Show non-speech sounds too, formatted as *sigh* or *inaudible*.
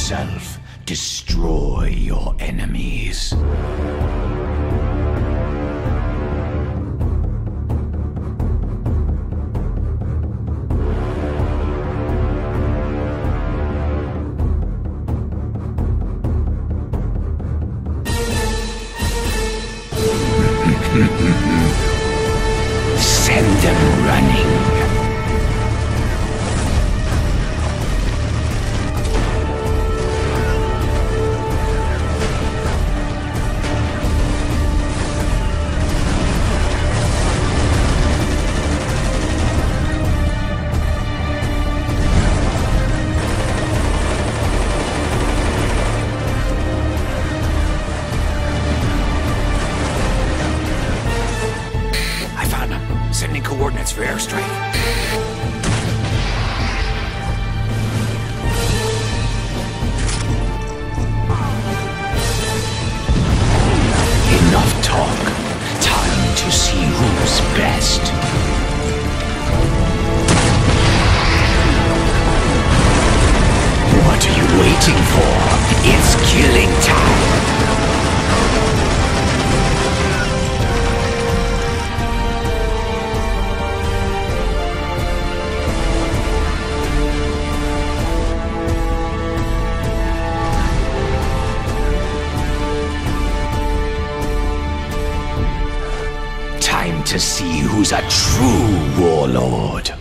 yourself. Destroy your enemies. *laughs* Send them running. Sending coordinates for airstrike. To see who's a true warlord.